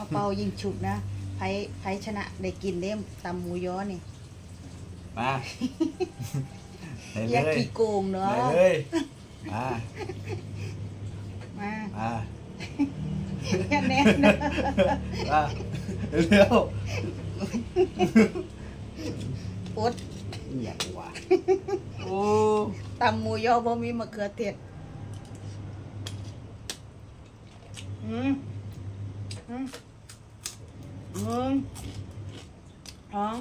มาเป่ายิงฉุกนะไผไผชนะได้กินเด้มตำหมูย้อนี่มาได้อยากเลยขี้โกงเนาะได้เลยมามามาแค่แน่นะมาเร็วปดๆอยากว่าโอ้ตำหมูย้อบ่มีมะเขือเทศอืมอืม หนึ่งสอง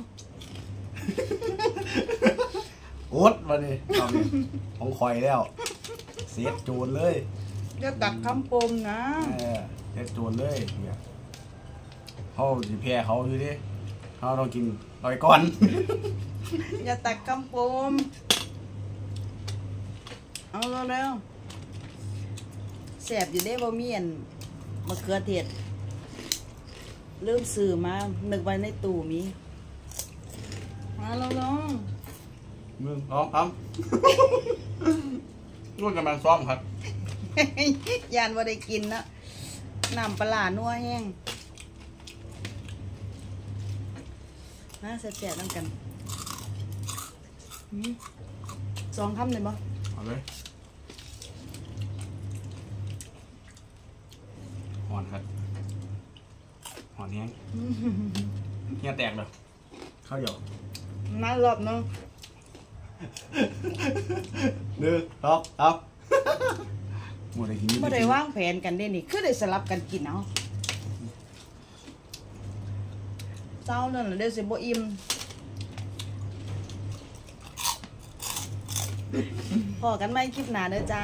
โอ๊ตมาดิเอาดิของคอยแล้ว เสียจูนเลยเดี๋ยวตักคำปมนะเออเสียจูนเลยเนี่ยเขาสิแพ้เขาอยู่ดิเขาต้องกินลอยก่อน อย่าตักคำปมเอาเร็วๆแสบอยู่ได้บ่มีอันมะเขือเทศ เริ่มซื้อมานึกไว้ในตู้มี มาแล้วน้องมึงน้องครับนู่นกำลังซ้อมครับ ยานว่าได้กินนะน้ำปลาร้านัวแห้งนะแซ่บๆน้ำกันหืมสองคำเลยบ่เอาเลยหอนครับห อนแห้งเฮียแตกเลยข้าวเหนียวมารอบน้องหนึ่งสองครับหมดได้กินไม่ได้วางแผนกันเด้นี่คือได้สลับกันกินเอาเจ้านั่นแหละเดี๋ยวสิบ่อิ่มพอกันไหมคลิปหน้าเด้อจ้า